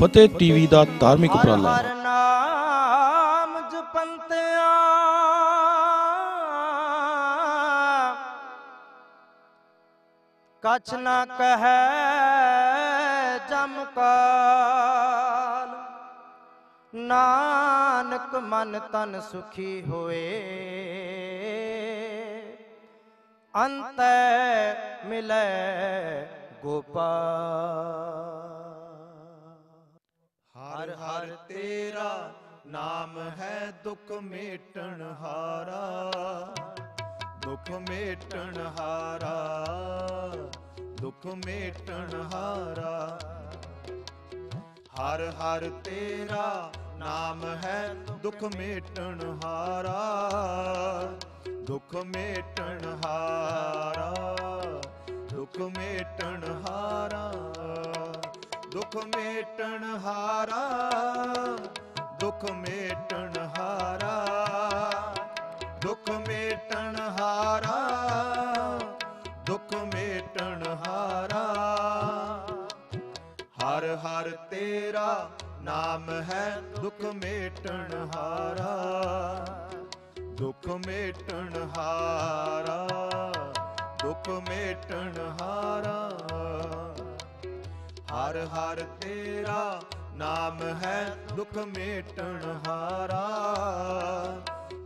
ਫਤਿਹ TV ਦਾ ਧਾਰਮਿਕ ਹਰ ਉਪਰਾਲਾ ਹਰ ਨਾਮ ਜਪੰਤਿਆ। ਕਛ ਨਾ ਕਹੈ ਜਮ ਕਾਲ। ਨਾਨਕ ਮਨ ਤਨ ਸੁਖੀ ਹੋਏ। ਅੰਤ ਮਿਲੈ ਗੋਪਾਲ। ਹਰ ਹਰ ਤੇਰਾ ਨਾਮ ਹੈ ਦੁੱਖ ਮੇਟਣ ਹਾਰਾ, ਦੁੱਖ ਮੇਟਣ ਹਾਰਾ, ਦੁੱਖ ਮੇਟਣ ਹਾਰਾ। ਹਰ ਹਰ ਤੇਰਾ ਨਾਮ ਹੈ ਦੁੱਖ ਮੇਟਣ ਹਾਰਾ, ਦੁੱਖ ਮੇਟਣ ਹਾਰਾ, ਦੁੱਖ ਮੇਟਣ ਹਾਰਾ। ਦੁੱਖ ਮੇਟਣ ਹਾਰਾ, ਦੁੱਖ ਮੇਟਣ ਹਾਰਾ, ਦੁੱਖ ਮੇਟਣ ਹਾਰਾ, ਦੁੱਖ ਮੇਟਣ ਹਾਰਾ। ਹਰ ਹਰ ਤੇਰਾ ਨਾਮ ਹੈ ਦੁੱਖ ਮੇਟਣ ਹਾਰਾ, ਦੁੱਖ ਮੇਟਣ ਹਾਰਾ, ਦੁੱਖ ਮੇਟਣ ਹਾਰਾ। ਹਰ ਹਰ ਤੇਰਾ ਨਾਮ ਹੈ ਦੁੱਖ ਮੇਟਣ ਹਾਰਾ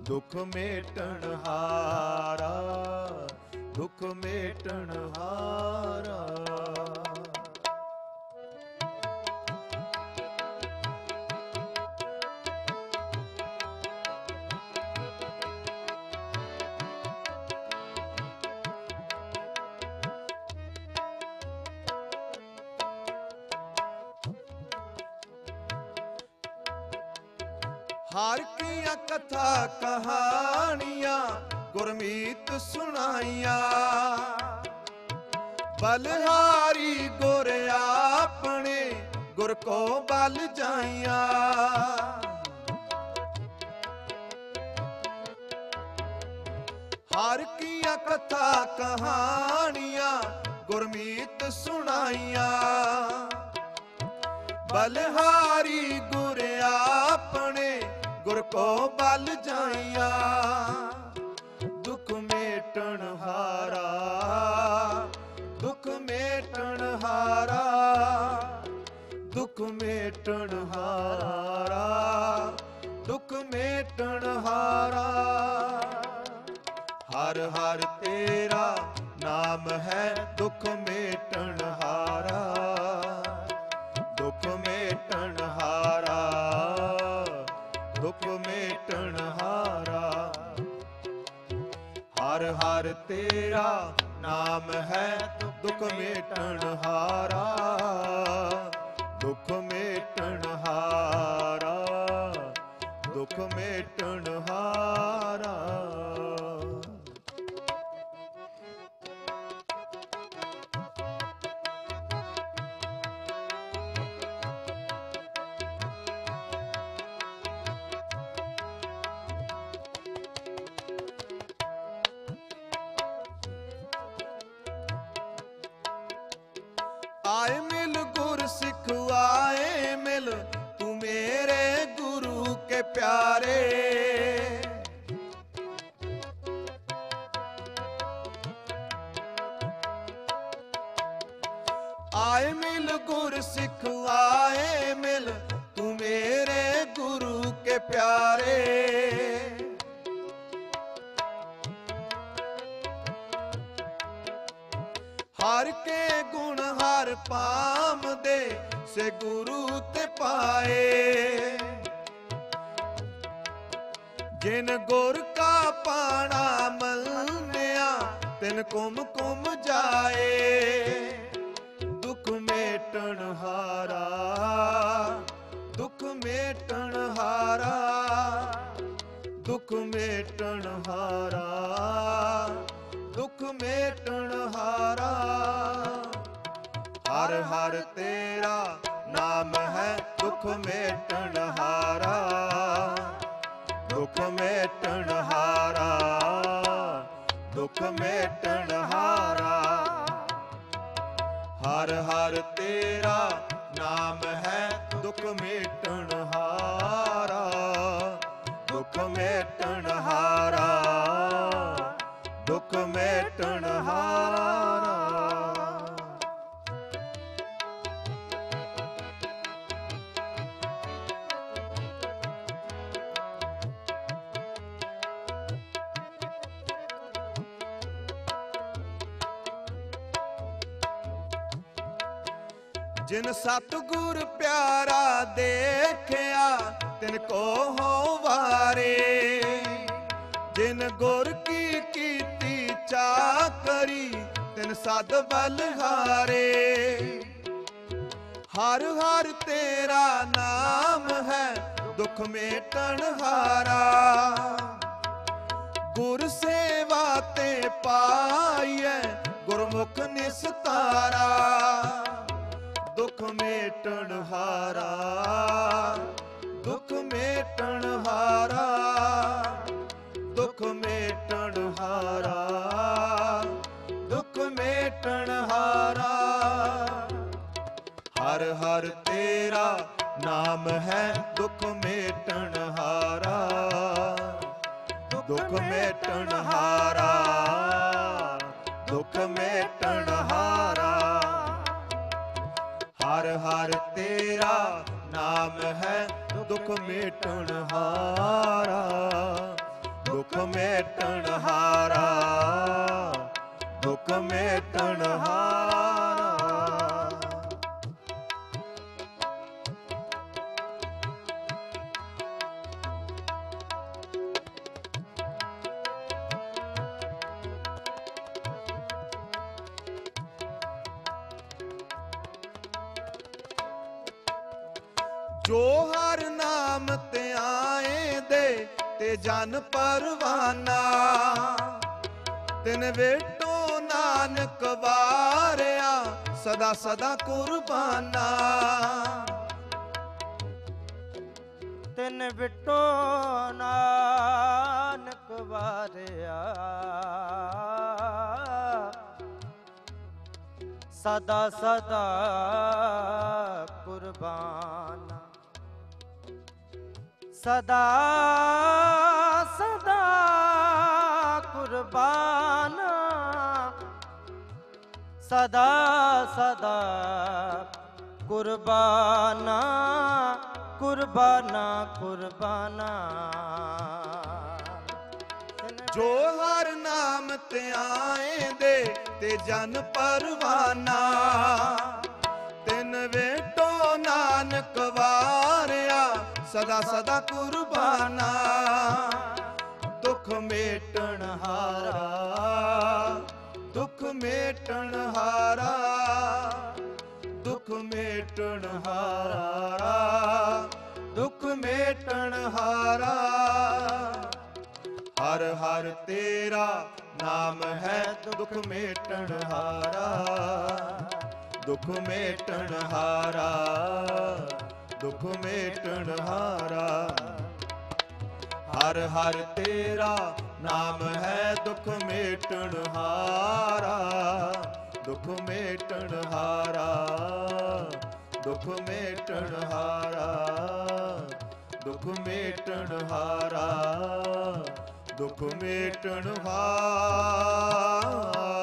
ਦੁੱਖ ਮੇਟਣ ਹਾਰਾ ਦੁੱਖ ਮੇਟਣ ਹਾਰਾ। ਹਾਰ ਕੀਆਂ ਕਥਾ ਕਹਾਣੀਆਂ, ਗੁਰਮੀਤ ਸੁਣਾਈਆਂ। ਬਲਹਾਰੀ ਗੁਰ ਆਪਣੇ ਗੁਰ ਕੋ ਬਲ ਜਾਈਆਂ। ਹਰ ਕੀਆਂ ਕਥਾ ਕਹਾਣੀਆਂ, ਗੁਰਮੀਤ ਸੁਣਾਈਆਂ। ਬਲਹਾਰੀ ਗੁਰਿਆ ਕੋ ਬਲ ਜਾਈਆਂ, ਦੁੱਖ ਮੇਟਣ ਹਾਰਾ, ਦੁੱਖ ਮੇਟਣ ਹਾਰਾ, ਦੁੱਖ ਮੇਟਣ ਹਾਰਾ, ਦੁੱਖ ਮੇਟਣ ਹਾਰਾ। ਹਰ ਹਰ ਤੇਰਾ ਨਾਮ ਹੈ ਦੁੱਖ ਮੇਟਣ ਹਾਰਾ। ਦੁੱਖ ਮੇਟਣ ਹਾਰਾ। ਹਰ ਹਰ ਤੇਰਾ ਨਾਮ ਹੈ ਦੁੱਖ ਮੇਟਣ ਹਾਰਾ। ਦੁੱਖ ਮੇਟਣ ਹਾਰਾ। ਦੁੱਖ ਮੇਟਣ ਹਾਰਾ। ਗੁਰ ਸਿੱਖ ਆਏ ਮਿਲ, ਤੂੰ ਮੇਰੇ ਗੁਰੂ ਕੇ ਪਿਆਰੇ। ਆਏ ਮਿਲ, ਗੁਰ ਸਿੱਖ ਆਏ ਮਿਲ, ਤੂੰ ਮੇਰੇ ਗੁਰੂ ਕੇ ਪਿਆਰੇ। ਹਰ ਕੇ ਗੁਣ ਹਰ ਪਾਮਦੇ ਸੇ ਗੁਰੂ ਤੇ ਪਾਏ। ਜਿਨ ਗੁਰ ਕਾ ਪਾਣਾ ਮੰਨਿਆ ਤਿਨ ਕੁਮ ਕੁਮ ਜਾਏ। ਮੇਟਣ ਹਾਰਾ, ਦੁੱਖ ਮੇਟਣ ਹਾਰਾ, ਦੁੱਖ ਮੇਟਣ ਹਾਰਾ। ਹਰ ਹਰ ਤੇਰਾ ਨਾਮ ਹੈ ਦੁੱਖ ਦੁੱਖ ਮੇਟਣ ਹਾਰਾ, ਦੁੱਖ ਮੇਟਣ ਹਾਰਾ, ਦੁੱਖ ਮੇਟਣ ਹਾਰਾ। ਜਿਨ ਸਤਗੁਰ ਪਿਆਰਾ ਦੇਖਿਆ, ਤਿਨ ਕੋ ਹੋ ਵਾਰੇ। ਜਿਨ ਗੁਰ ਕੀ ਕੀਤੀ ਚਾਕਰੀ, ਤਿਨ ਸਦ ਬਲਹਾਰੇ ਹਰ ਹਰ ਤੇਰਾ ਨਾਮ ਹੈ, ਦੁਖ ਮੇਟਣ ਹਾਰਾ। ਗੁਰ ਸੇਵਾ ਤੇ ਪਾਈਐ, ਗੁਰਮੁਖ ਨਿਸਤਾਰਾ। ਦੁੱਖ ਮੇਟਣ ਹਾਰਾ, ਦੁੱਖ ਮੇਟਣ ਹਾਰਾ, ਦੁੱਖ ਮੇਟਣ ਹਾਰਾ, ਦੁੱਖ ਮੇਟਣ ਹਾਰਾ। ਹਰ ਹਰ ਤੇਰਾ ਨਾਮ ਹੈ ਦੁੱਖ ਮੇਟਣ ਹਾਰਾ, ਦੁੱਖ ਮੇਟਣ ਹਾਰਾ, ਦੁੱਖ ਮੇਟਣ ਹਰ ਹਰ ਤੇਰਾ ਨਾਮ ਹੈ। ਦੁੱਖ ਮੇਟਣ ਹਾਰਾ ਦੁੱਖ ਮੇਟਣ ਹਾਰਾ ਦੁੱਖ ਮੇਟਣ ਹਾਰਾ। ਜੋ ਹਰ ਨਾਮ ਤੇ ਆਏ ਦੇ ਤੇ ਜਨ ਪਰਵਾਨਾ। ਤਿਨ ਵੇਟੋ ਨਾਨਕ ਵਾਰਿਆ, ਸਦਾ ਸਦਾ ਕੁਰਬਾਨਾ। ਤਿਨ ਬਿਟੋ ਨਾਨਕ ਵਾਰਿਆ, ਸਦਾ ਸਦਾ ਕੁਰਬਾਨ। ਸਦਾ ਸਦਾ ਕੁਰਬਾਨ। ਸਦਾ ਸਦਾ ਕੁਰਬਾਨਾ ਕੁਰਬਾਨਾ ਕੁਰਬਾਨਾ। ਜੋ ਹਰ ਨਾਮ ਤੇ ਆਏ ਦੇ ਤੇ ਜਨ ਪਰਵਾਨਾ, ਤਿਨ ਵੇਟੋ ਨਾਨਕ ਵਾਰਿਆ ਸਦਾ ਸਦਾ ਕੁਰਬਾਨਾ, ਦੁੱਖ ਮੇਟਣ ਹਾਰਾ, ਦੁੱਖ ਮੇਟਣ ਹਾਰਾ, ਦੁੱਖ ਮੇਟਣ ਹਾਰਾ, ਦੁੱਖ ਮੇਟਣ ਹਾਰਾ। ਹਰ ਹਰ ਤੇਰਾ ਨਾਮ ਹੈ ਦੁੱਖ ਮੇਟਣ ਹਾਰਾ, ਦੁੱਖ ਮੇਟਣ ਹਾਰਾ। ਦੁੱਖ ਮੇਟਣ ਹਾਰਾ। ਹਰ ਹਰ ਤੇਰਾ ਨਾਮ ਹੈ ਦੁੱਖ ਮੇਟਣ ਹਾਰਾ। ਦੁੱਖ ਮੇਟਣ ਹਾਰਾ। ਦੁੱਖ ਮੇਟਣ ਹਾਰਾ। ਦੁੱਖ ਮੇਟਣ ਹਾਰਾ। ਦੁੱਖ ਮੇਟਣ ਹਾਰਾ।